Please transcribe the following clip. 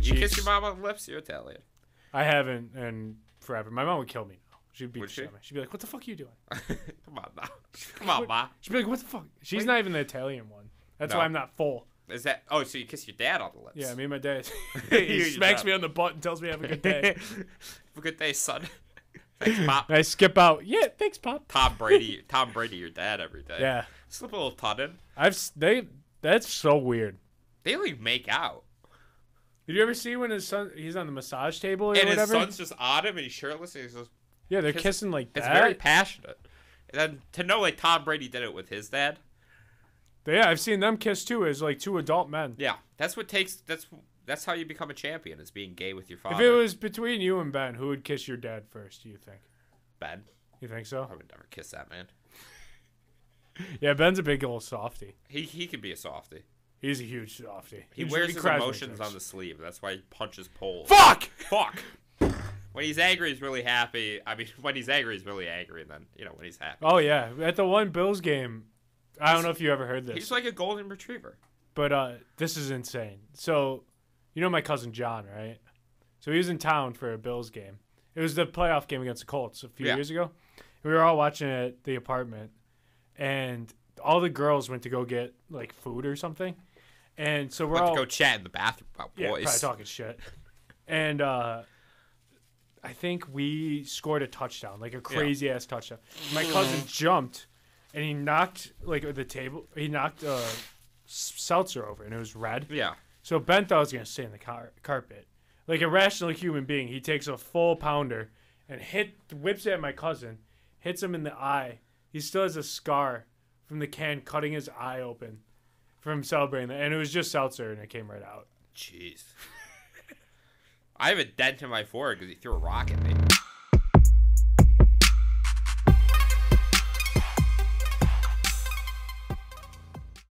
the You cheeks. kiss your mom on the lips. You're Italian. I haven't and forever. My mom would kill me now. She'd Would she? shit at me. She'd be like, "What the fuck are you doing?" Come on now. Come on, ma. She'd be like, "What the fuck?" She's not even the Italian one. That's No. why I'm not full. Is that? Oh, so you kiss your dad on the lips? Yeah, me and my dad. You he your smacks me on the butt and tells me have a good day. Have a good day, son. Thanks, pop. and I skip out. Yeah, thanks, pop. Tom Brady. Tom Brady, your dad every day. Yeah, Slip a little tongue in. I've s- they. That's so weird. They like make out, Did you ever see when his son he's on the massage table or and his whatever? son's just on him, and he's shirtless, and he's just. yeah, they're kiss- kissing like that. It's very passionate. And then to know like Tom Brady did it with his dad. yeah, I've seen them kiss too as like two adult men. Yeah, that's what takes. That's that's how you become a champion is being gay with your father. If it was between you and Ben, who would kiss your dad first? Do you think? Ben, You think so? I would never kiss that man. Yeah, Ben's a big old softy. He he could be a softy. He's a huge softy. He He's- wears his emotions on the sleeve. That's why he punches poles. Fuck! Fuck. When he's angry, he's really happy. I mean, when he's angry, he's really angry. And then, you know, when he's happy, Oh yeah, at the one Bills game, I don't know if you ever heard this, he's like a golden retriever. but uh, this is insane. So, you know my cousin John, right? So he was in town for a Bills game. It was the playoff game against the Colts a few Yeah. years ago. We were all watching it at the apartment, and all the girls went to go get like food or something, and so we're Went all to go chat in the bathroom about Yeah, boys. probably talking shit. And uh, I think we scored a touchdown, like a crazy ass touchdown. My cousin jumped, and he knocked like the table. He knocked uh, seltzer over, and it was red. yeah. So Ben thought it was gonna stay in the car- carpet. Like a rational human being, he takes a full pounder and hit whips it at my cousin, hits him in the eye. He still has a scar from the can cutting his eye open from celebrating that, and it was just seltzer, and it came right out. Jeez. I have a dent in my forehead because he threw a rock at me.